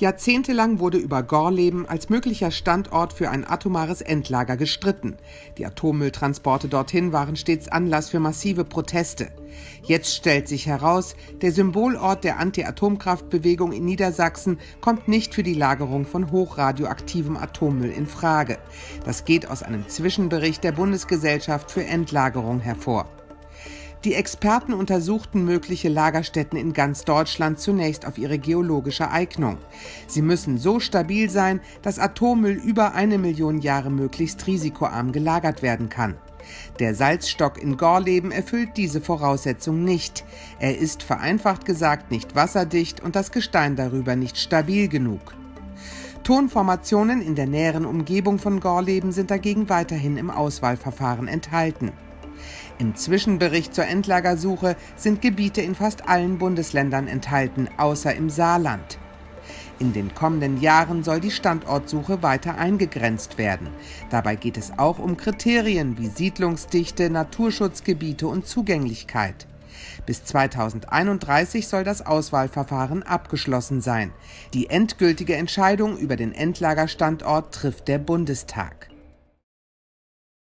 Jahrzehntelang wurde über Gorleben als möglicher Standort für ein atomares Endlager gestritten. Die Atommülltransporte dorthin waren stets Anlass für massive Proteste. Jetzt stellt sich heraus, der Symbolort der Anti-Atomkraftbewegung in Niedersachsen kommt nicht für die Lagerung von hochradioaktivem Atommüll in Frage. Das geht aus einem Zwischenbericht der Bundesgesellschaft für Endlagerung hervor. Die Experten untersuchten mögliche Lagerstätten in ganz Deutschland zunächst auf ihre geologische Eignung. Sie müssen so stabil sein, dass Atommüll über eine Million Jahre möglichst risikoarm gelagert werden kann. Der Salzstock in Gorleben erfüllt diese Voraussetzung nicht. Er ist vereinfacht gesagt nicht wasserdicht und das Gestein darüber nicht stabil genug. Tonformationen in der näheren Umgebung von Gorleben sind dagegen weiterhin im Auswahlverfahren enthalten. Im Zwischenbericht zur Endlagersuche sind Gebiete in fast allen Bundesländern enthalten, außer im Saarland. In den kommenden Jahren soll die Standortsuche weiter eingegrenzt werden. Dabei geht es auch um Kriterien wie Siedlungsdichte, Naturschutzgebiete und Zugänglichkeit. Bis 2031 soll das Auswahlverfahren abgeschlossen sein. Die endgültige Entscheidung über den Endlagerstandort trifft der Bundestag.